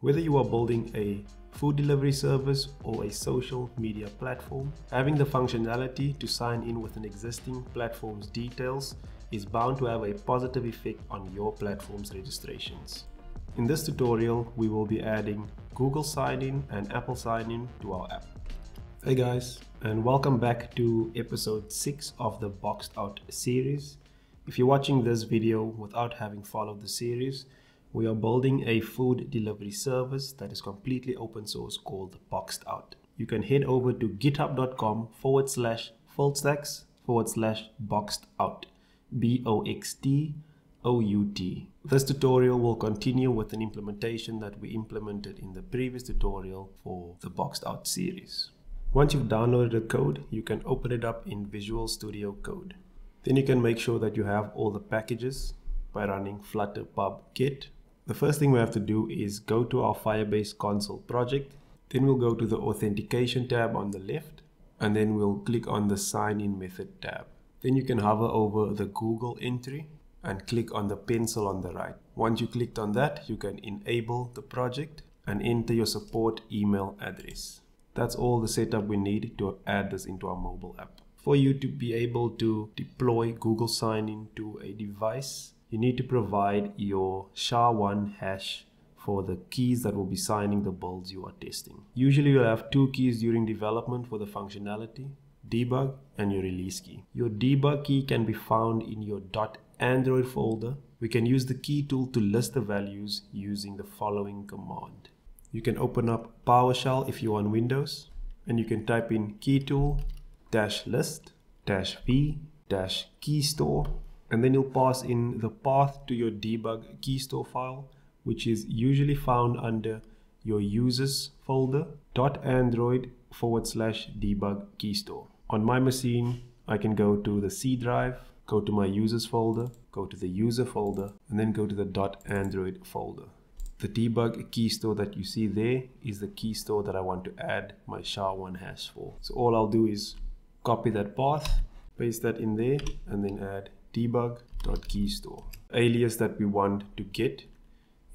Whether you are building a food delivery service or a social media platform, having the functionality to sign in with an existing platform's details is bound to have a positive effect on your platform's registrations. In this tutorial, we will be adding Google Sign-In and Apple Sign-In to our app. Hey guys, and welcome back to episode 6 of the BoxtOut series. If you're watching this video without having followed the series, we are building a food delivery service that is completely open source called BoxtOut. You can head over to github.com forward slash filledstacks forward slash boxed out. B O X T O U T. This tutorial will continue with an implementation that we implemented in the previous tutorial for the BoxtOut series. Once you've downloaded the code, you can open it up in Visual Studio Code. Then you can make sure that you have all the packages by running flutter pub get. The first thing we have to do is go to our Firebase console project. Then we'll go to the authentication tab on the left and then we'll click on the sign in method tab. Then you can hover over the Google entry and click on the pencil on the right. Once you clicked on that, you can enable the project and enter your support email address. That's all the setup we need to add this into our mobile app for you to be able to deploy Google Sign-In to a device, you need to provide your SHA-1 hash for the keys that will be signing the builds you are testing. Usually you'll have two keys during development for the functionality, debug and your release key. Your debug key can be found in your .android folder. We can use the key tool to list the values using the following command. You can open up PowerShell if you're on Windows and you can type in key tool dash list dash v dash key store and then you'll pass in the path to your debug key store file which is usually found under your users folder android forward slash debug key store on my machine I can go to the C drive go to my users folder go to the user folder and then go to the android folder the debug key store that you see there is the key store that I want to add my SHA-1 hash for. So all I'll do is copy that path, paste that in there, and then add debug.keystore. Alias that we want to get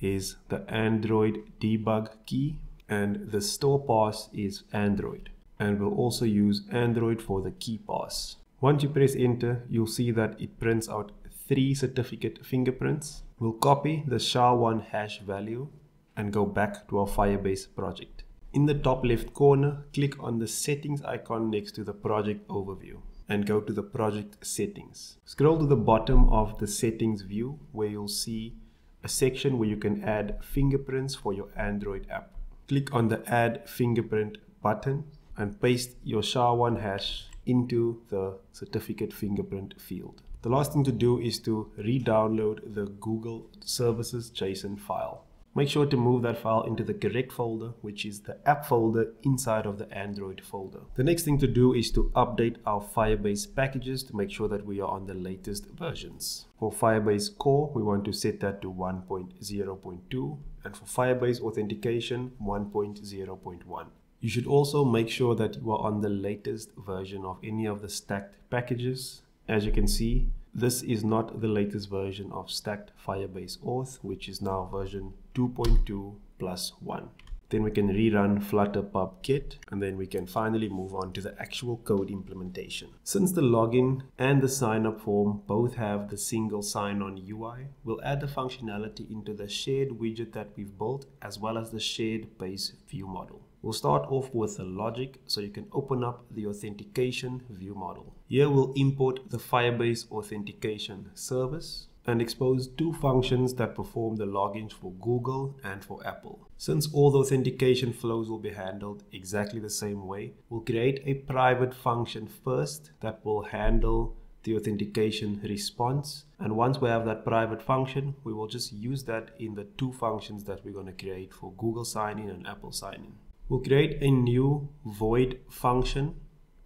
is the Android debug key, and the store pass is Android. And we'll also use Android for the key pass. Once you press enter, you'll see that it prints out three certificate fingerprints. We'll copy the SHA-1 hash value and go back to our Firebase project. In the top left corner, click on the settings icon next to the project overview and go to the project settings. Scroll to the bottom of the settings view where you'll see a section where you can add fingerprints for your Android app. Click on the add fingerprint button and paste your SHA-1 hash into the certificate fingerprint field. The last thing to do is to re-download the Google Services JSON file. Make sure to move that file into the correct folder, which is the app folder inside of the Android folder. The next thing to do is to update our Firebase packages to make sure that we are on the latest versions. For Firebase Core, we want to set that to 1.0.2 and for Firebase Authentication 1.0.1. You should also make sure that you are on the latest version of any of the stacked packages. As you can see, this is not the latest version of stacked Firebase Auth, which is now version 2.2 plus 1. Then we can rerun flutter pub get and then we can finally move on to the actual code implementation. Since the login and the sign up form both have the single sign on UI, we'll add the functionality into the shared widget that we've built as well as the shared base view model. We'll start off with the logic so you can open up the authentication view model. Here we'll import the Firebase authentication service and expose two functions that perform the logins for Google and for Apple. Since all the authentication flows will be handled exactly the same way, we'll create a private function first that will handle the authentication response. And once we have that private function, we will just use that in the two functions that we're going to create for Google sign-in and Apple sign-in. We'll create a new void function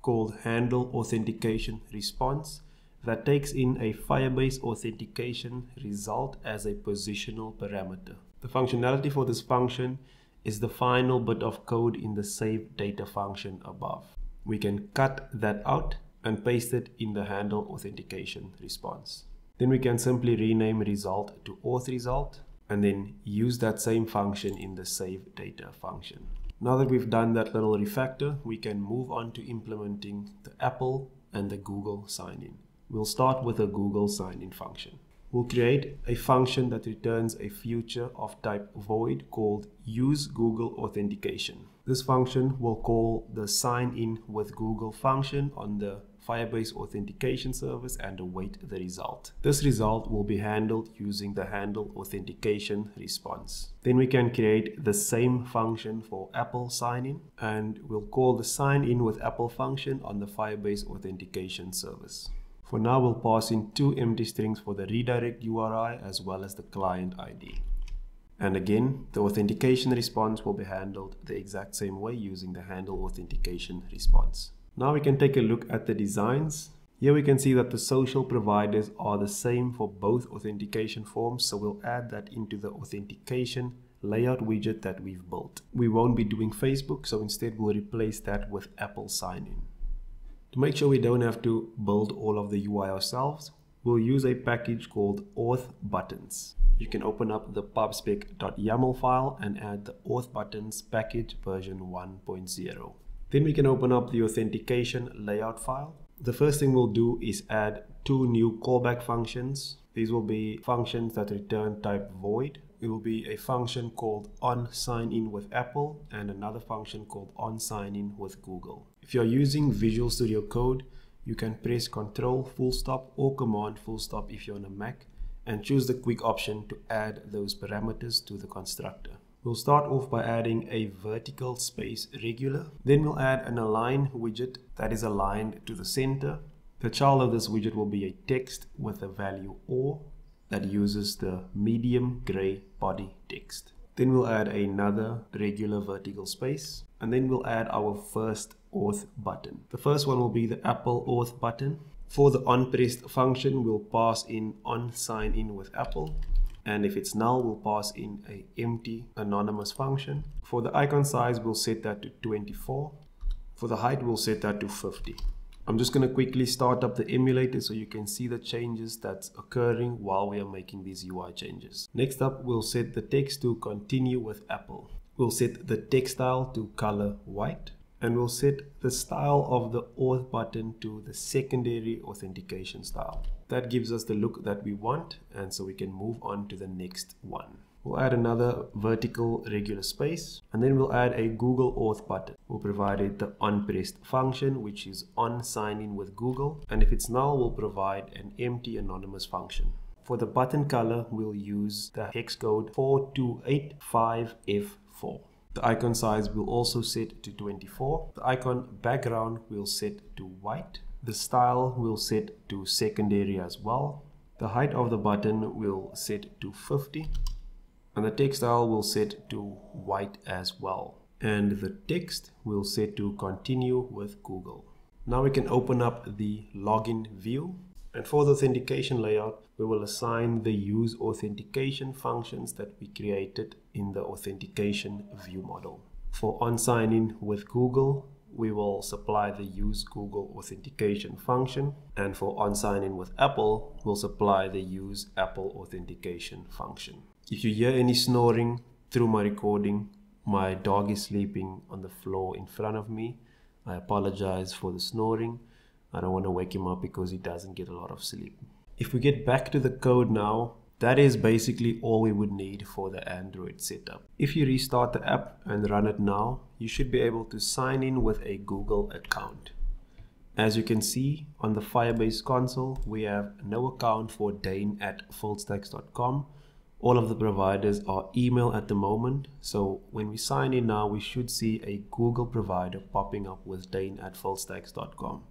called handle authentication response that takes in a Firebase authentication result as a positional parameter. The functionality for this function is the final bit of code in the save data function above. We can cut that out and paste it in the handle authentication response. Then we can simply rename result to auth result and then use that same function in the save data function. Now that we've done that little refactor, we can move on to implementing the Apple and the Google sign-in. We'll start with a Google sign-in function. We'll create a function that returns a future of type void called use Google authentication. This function will call the sign in with Google function on the Firebase authentication service and await the result. This result will be handled using the handle authentication response. Then we can create the same function for Apple sign-in and we'll call the sign in with Apple function on the Firebase authentication service. For now, we'll pass in two empty strings for the redirect URI as well as the client ID. And again, the authentication response will be handled the exact same way using the handle authentication response. Now we can take a look at the designs. Here we can see that the social providers are the same for both authentication forms. So we'll add that into the authentication layout widget that we've built. We won't be doing Facebook, so instead we'll replace that with Apple sign-in. To make sure we don't have to build all of the UI ourselves, we'll use a package called auth buttons. You can open up the pubspec.yaml file and add the auth buttons package version 1.0. Then we can open up the authentication layout file. The first thing we'll do is add two new callback functions. These will be functions that return type void. It will be a function called on sign in with Apple and another function called on sign in with Google. If you're using Visual Studio Code, you can press Control full stop or Command full stop if you're on a Mac and choose the quick option to add those parameters to the constructor. We'll start off by adding a vertical space regular. Then we'll add an align widget that is aligned to the center. The child of this widget will be a text with a value OR that uses the medium gray body text. Then we'll add another regular vertical space and then we'll add our first auth button. The first one will be the Apple auth button. For the on pressed function, we'll pass in on sign in with Apple and if it's null we'll pass in a empty anonymous function for the icon size we'll set that to 24 for the height we'll set that to 50 I'm just going to quickly start up the emulator so you can see the changes that's occurring while we are making these UI changes. Next up, we'll set the text to continue with Apple. We'll set the text style to color white and we'll set the style of the auth button to the secondary authentication style. That gives us the look that we want and so we can move on to the next one. We'll add another vertical regular space and then we'll add a Google Auth button. We'll provide it the onPressed function which is on sign in with Google and if it's null we'll provide an empty anonymous function. For the button color we'll use the hex code 4285F4. The icon size will also set to 24. The icon background will set to white the style will set to secondary as well. The height of the button will set to 50 and the text style will set to white as well. And the text will set to continue with Google. Now we can open up the login view and for the authentication layout, we will assign the use authentication functions that we created in the authentication view model. For on sign in with Google, we will supply the use Google authentication function. And for on sign in with Apple, we'll supply the use Apple authentication function. If you hear any snoring through my recording, my dog is sleeping on the floor in front of me. I apologize for the snoring. I don't want to wake him up because he doesn't get a lot of sleep. If we get back to the code now, that is basically all we would need for the Android setup. If you restart the app and run it now, you should be able to sign in with a Google account. As you can see on the Firebase console, we have no account for Dane at filledstacks.com. All of the providers are email at the moment. So when we sign in now, we should see a Google provider popping up with Dane at filledstacks.com.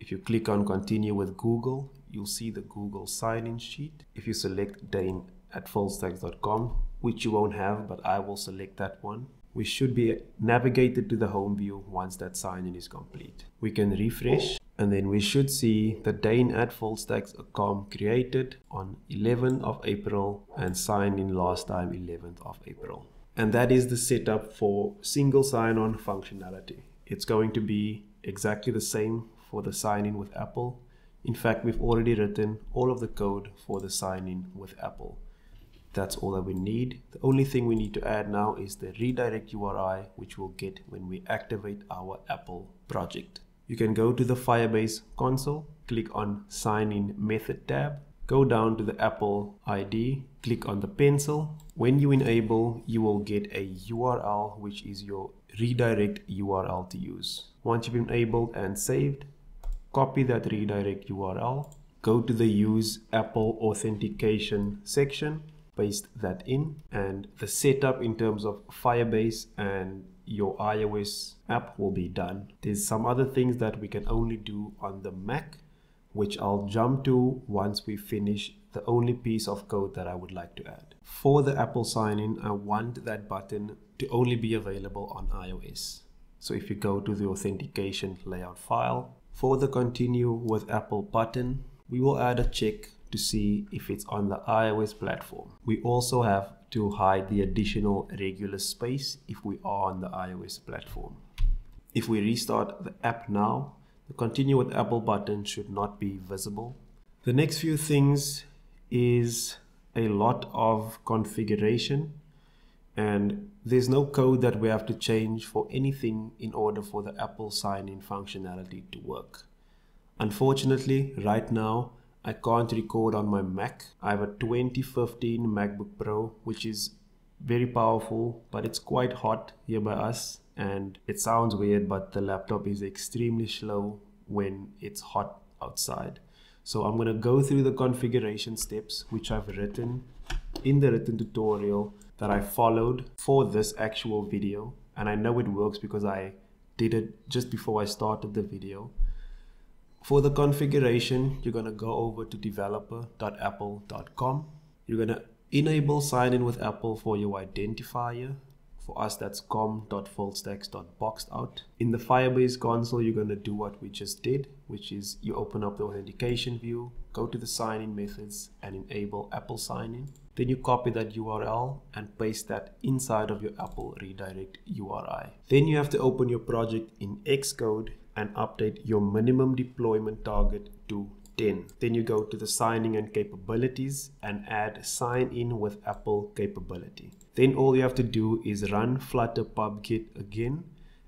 If you click on continue with Google, you'll see the Google sign-in sheet. If you select Dane at filledstacks.com, which you won't have, but I will select that one, we should be navigated to the home view once that sign-in is complete. We can refresh and then we should see the Dane at filledstacks.com created on 11th of April and signed in last time 11th of April. And that is the setup for single sign-on functionality. It's going to be exactly the same for the sign-in with Apple in fact, we've already written all of the code for the sign in with Apple. That's all that we need. The only thing we need to add now is the redirect URI, which we'll get when we activate our Apple project. You can go to the Firebase console, click on sign in method tab, go down to the Apple ID, click on the pencil. When you enable, you will get a URL, which is your redirect URL to use. Once you've enabled and saved, copy that redirect URL, go to the use Apple authentication section, paste that in and the setup in terms of Firebase and your iOS app will be done. There's some other things that we can only do on the Mac, which I'll jump to once we finish the only piece of code that I would like to add. For the Apple sign-in, I want that button to only be available on iOS. So if you go to the authentication layout file, for the continue with Apple button, we will add a check to see if it's on the iOS platform. We also have to hide the additional regular space if we are on the iOS platform. If we restart the app now, the continue with Apple button should not be visible. The next few things is a lot of configuration and there's no code that we have to change for anything in order for the Apple sign-in functionality to work. Unfortunately, right now, I can't record on my Mac. I have a 2015 MacBook Pro, which is very powerful, but it's quite hot here by us. And it sounds weird, but the laptop is extremely slow when it's hot outside. So I'm gonna go through the configuration steps, which I've written in the written tutorial that I followed for this actual video. And I know it works because I did it just before I started the video. For the configuration, you're going to go over to developer.apple.com. You're going to enable sign in with Apple for your identifier. For us, that's com.filledstacks.boxtout. In the Firebase console, you're going to do what we just did, which is you open up the authentication view, go to the sign in methods and enable Apple sign in. Then you copy that URL and paste that inside of your Apple redirect URI. Then you have to open your project in Xcode and update your minimum deployment target to 10. Then you go to the signing and capabilities and add sign in with Apple capability. Then all you have to do is run Flutter pubget again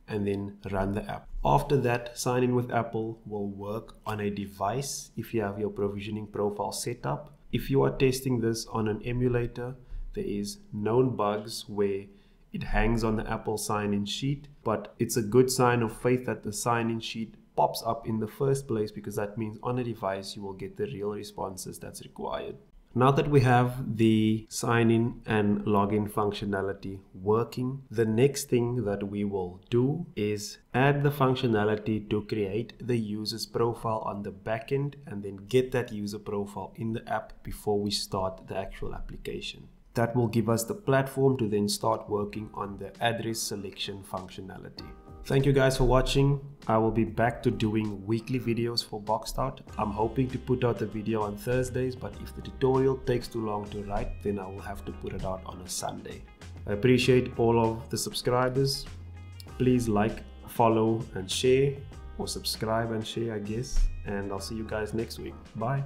and then run the app. After that, sign in with Apple will work on a device if you have your provisioning profile set up. If you are testing this on an emulator, there is known bugs where it hangs on the Apple sign-in sheet, but it's a good sign of faith that the sign-in sheet pops up in the first place because that means on a device you will get the real responses that's required. Now that we have the sign in and login functionality working, the next thing that we will do is add the functionality to create the user's profile on the backend and then get that user profile in the app before we start the actual application that will give us the platform to then start working on the address selection functionality. Thank you guys for watching. I will be back to doing weekly videos for BoxtOut. I'm hoping to put out the video on Thursdays, but if the tutorial takes too long to write, then I will have to put it out on a Sunday. I appreciate all of the subscribers. Please like, follow, and share, or subscribe and share, I guess. And I'll see you guys next week. Bye.